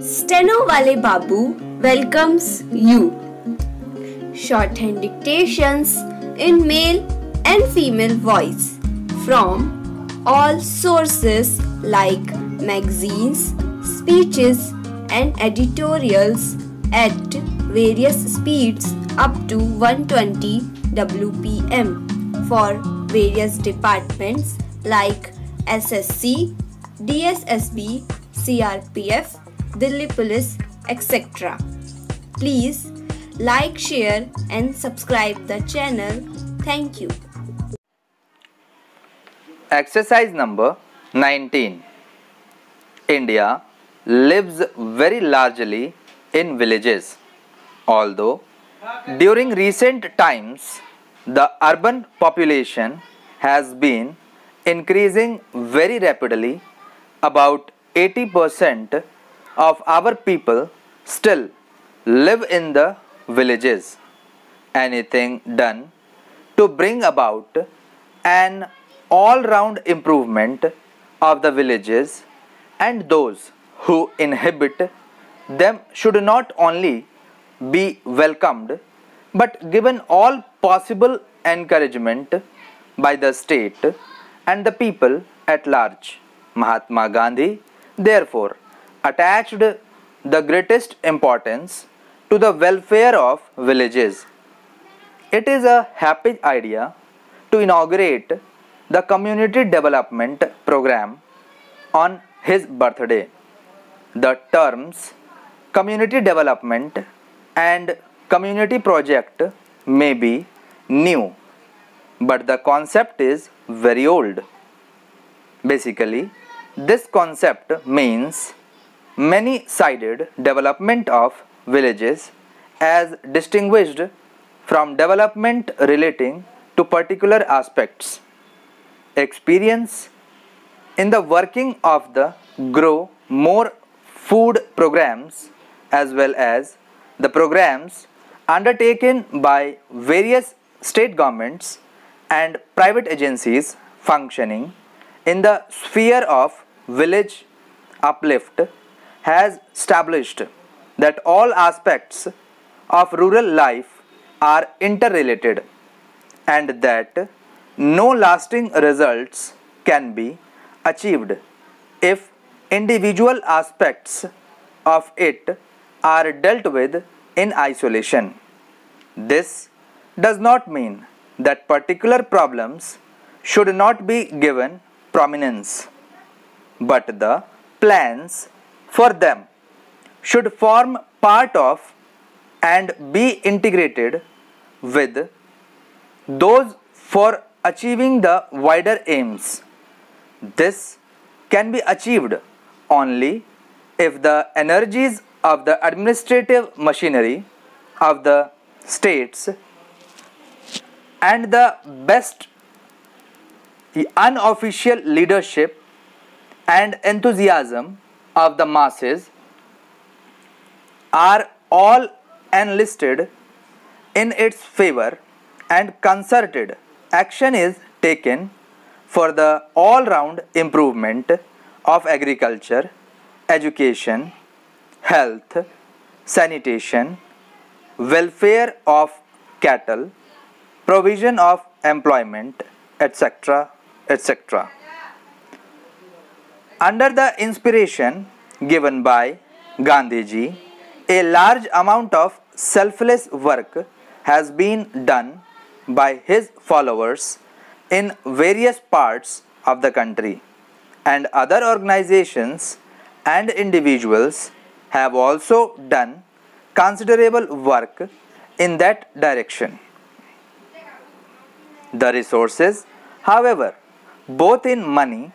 Steno Wale Babu welcomes you. Shorthand dictations in male and female voice from all sources like magazines, speeches, and editorials at various speeds up to 120 WPM for various departments like SSC, DSSSB, CRPF, Delhi Police, etc. Please like, share, and subscribe the channel. Thank you. Exercise number 19. India lives very largely in villages. Although during recent times the urban population has been increasing very rapidly, about 80% of our people still live in the villages. Anything done to bring about an all round improvement of the villages and those who inhabit them should not only be welcomed but given all possible encouragement by the state and the people at large. Mahatma Gandhi, therefore, attached the greatest importance to the welfare of villages. It is a happy idea to inaugurate the community development program on his birthday. The terms community development and community project may be new, but the concept is very old. Basically, this concept means many sided development of villages as distinguished from development relating to particular aspects. Experience in the working of the grow more food programs as well as the programs undertaken by various state governments and private agencies functioning in the sphere of village uplift has established that all aspects of rural life are interrelated and that no lasting results can be achieved if individual aspects of it are dealt with in isolation. This does not mean that particular problems should not be given prominence, but the plans for them should form part of and be integrated with those for achieving the wider aims. This can be achieved only if the energies of the administrative machinery of the states and the best the unofficial leadership and enthusiasm of the masses are all enlisted in its favor and concerted action is taken for the all round improvement of agriculture, education, health, sanitation, welfare of cattle, provision of employment, etc. etc. Under the inspiration given by Gandhiji, a large amount of selfless work has been done by his followers in various parts of the country, and other organizations and individuals have also done considerable work in that direction. The resources, however, both in money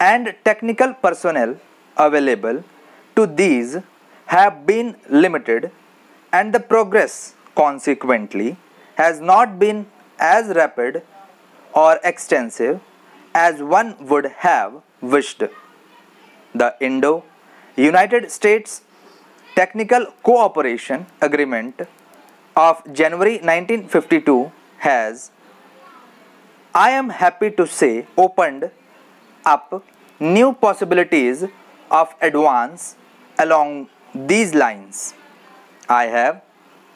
and technical personnel available to these have been limited and the progress consequently has not been as rapid or extensive as one would have wished. The Indo United States Technical Cooperation Agreement of January 1952 has, I am happy to say, opened up new possibilities of advance along these lines. I have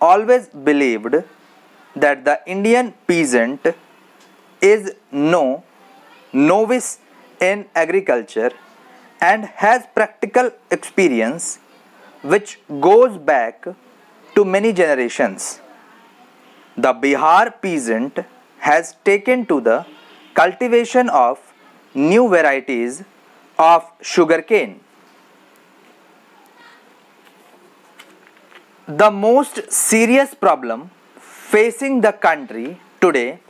always believed that the Indian peasant is no novice in agriculture and has practical experience which goes back to many generations. The Bihar peasant has taken to the cultivation of new varieties of sugarcane. The most serious problem facing the country today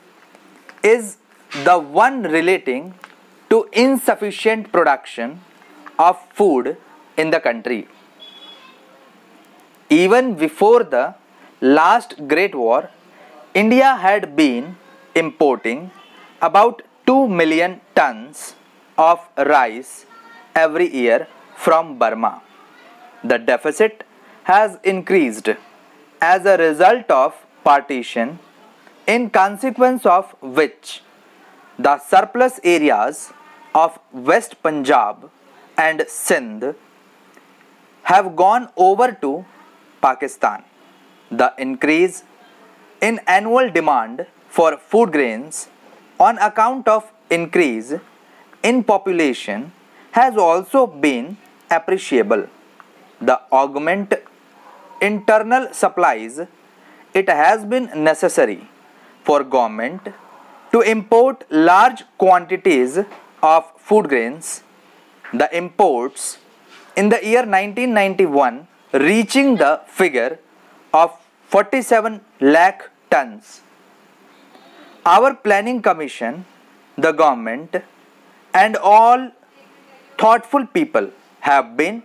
is the one relating to insufficient production of food in the country. Even before the last Great War, India had been importing about 2 million tons of rice every year from Burma. The deficit has increased as a result of partition, in consequence of which the surplus areas of West Punjab and Sindh have gone over to Pakistan. The increase in annual demand for food grains on account of increase in population has also been appreciable. The augment internal supplies it has been necessary for government to import large quantities of food grains. The imports in the year 1991 reaching the figure of 47 lakh tons. Our planning commission, the government and all thoughtful people have been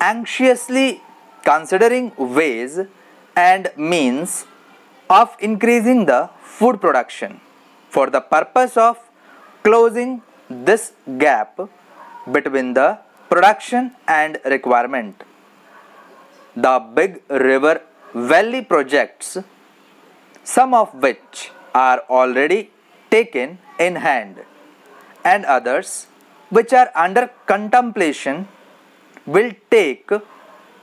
anxiously considering ways and means of increasing the food production for the purpose of closing this gap between the production and requirement. The big river valley projects, some of which are already taken in hand, and others which are under contemplation will take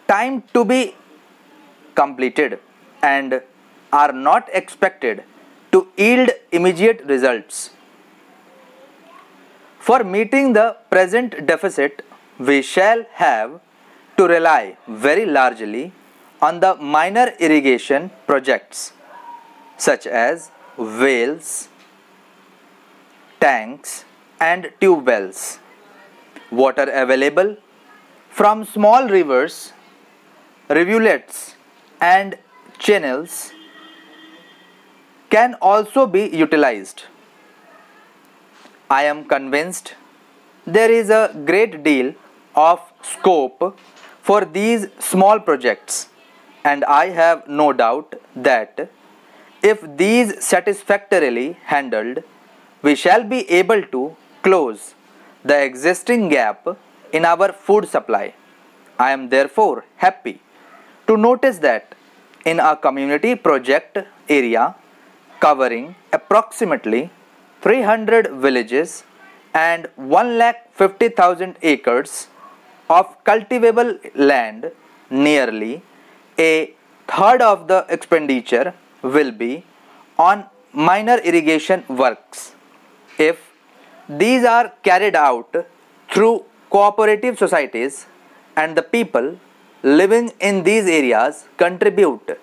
time to be completed and are not expected to yield immediate results. For meeting the present deficit, we shall have to rely very largely on the minor irrigation projects such as wells, tanks and tube wells. Water available from small rivers, rivulets and channels can also be utilized. I am convinced there is a great deal of scope for these small projects and I have no doubt that if these satisfactorily handled, we shall be able to close the existing gap in our food supply. I am therefore happy to notice that in a community project area covering approximately 300 villages and 1,50,000 acres of cultivable land, nearly a third of the expenditure will be on minor irrigation works. If these are carried out through cooperative societies and the people living in these areas contribute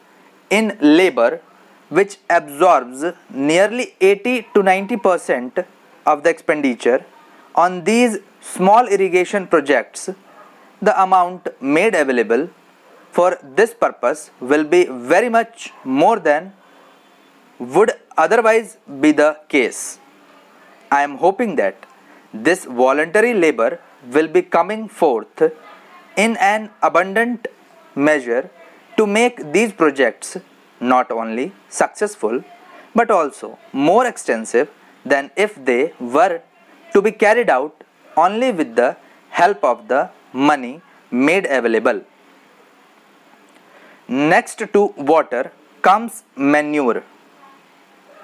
in labor which absorbs nearly 80 to 90 percent of the expenditure on these small irrigation projects the amount made available for this purpose will be very much more than would otherwise be the case. I am hoping that this voluntary labor will be coming forth in an abundant measure to make these projects not only successful but also more extensive than if they were to be carried out only with the help of the money made available. Next to water comes manure.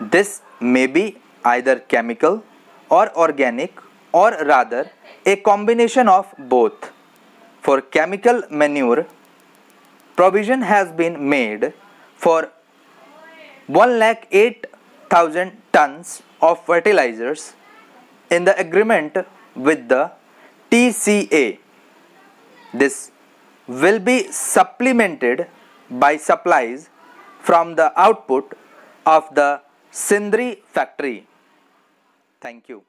This may be either chemical or organic or rather a combination of both. for chemical manure provision has been made for 1,08,000 tons of fertilizers in the agreement with the TCA. This will be supplemented by supplies from the output of the Sindri factory. Thank you.